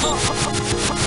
ハハハハ!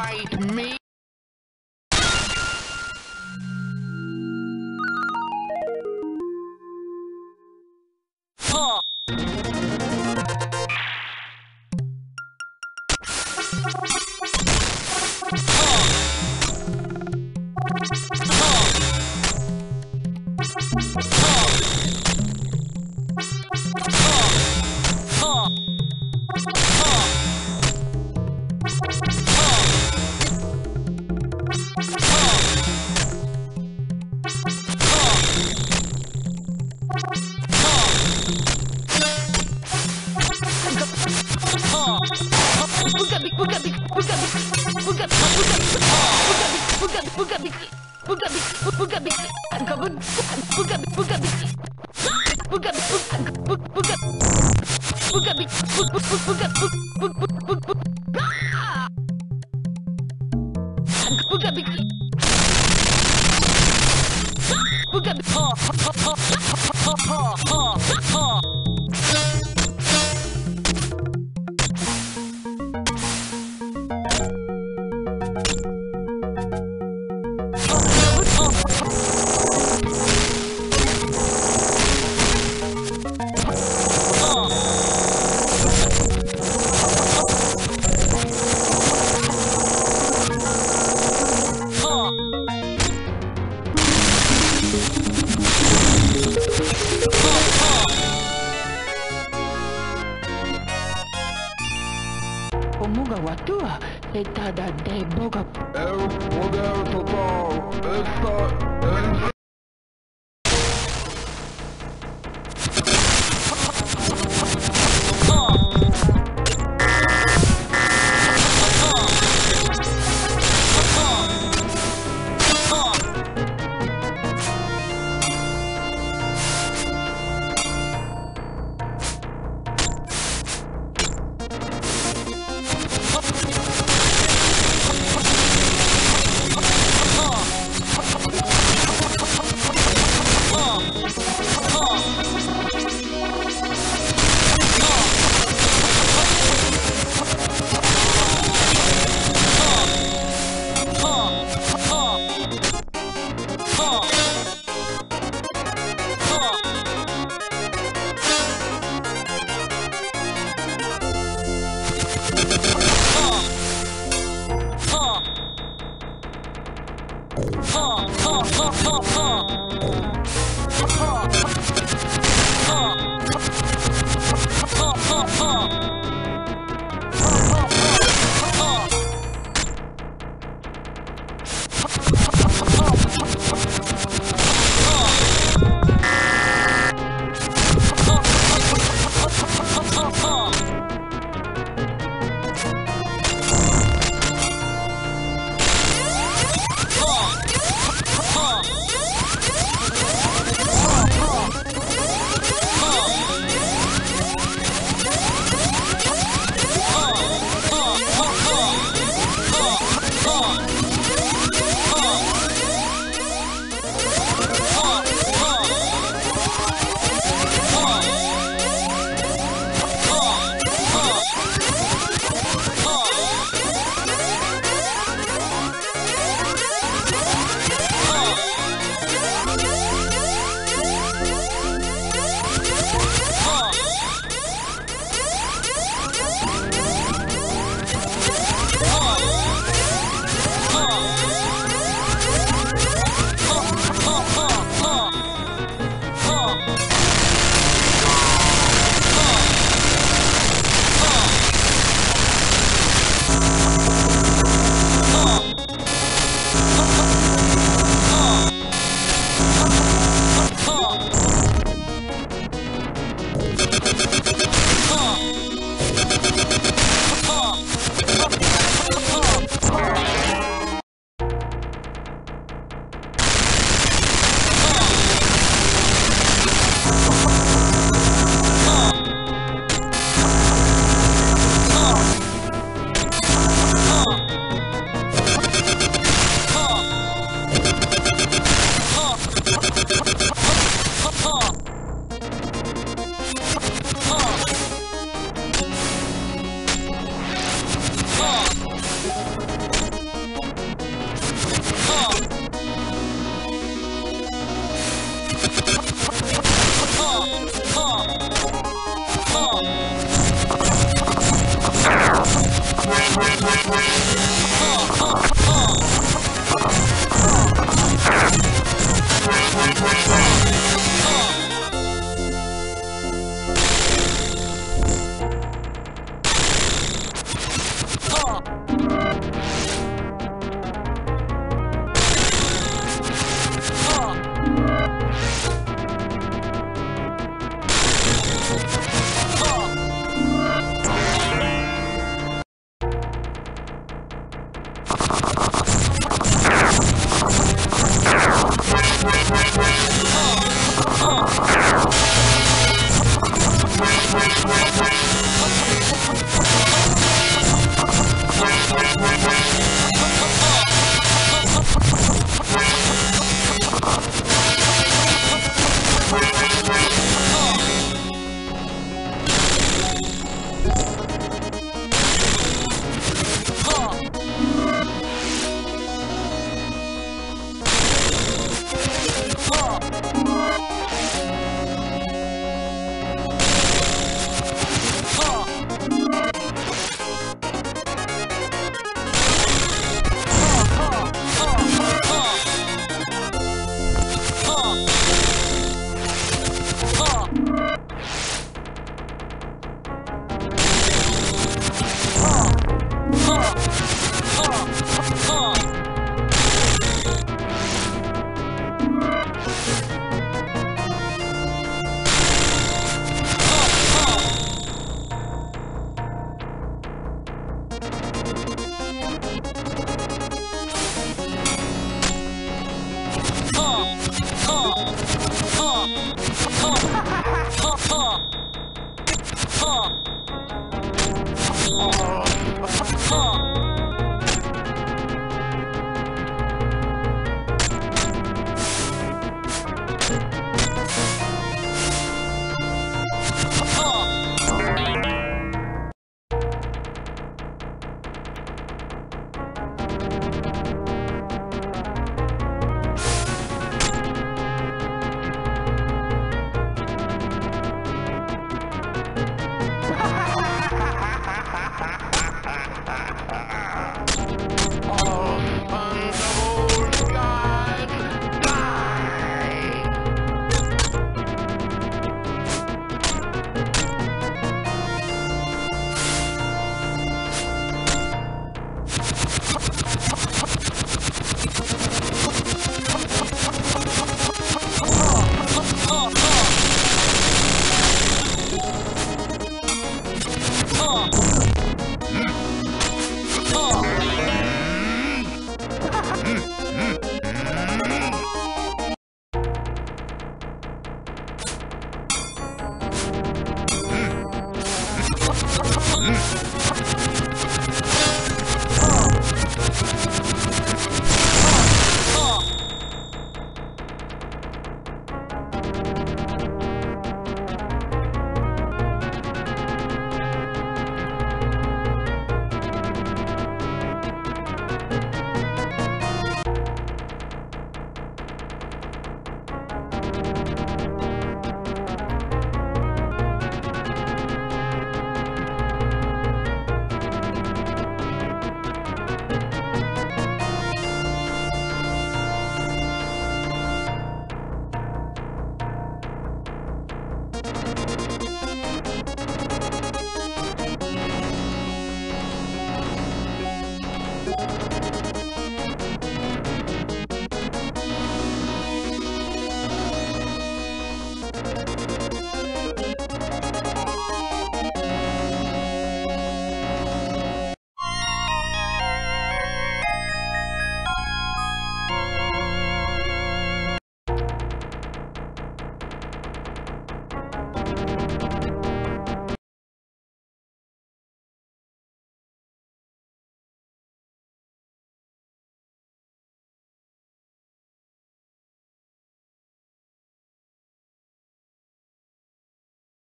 Fight me? Booga big Booga big Omuga watua, etada de boga El poder total Esta.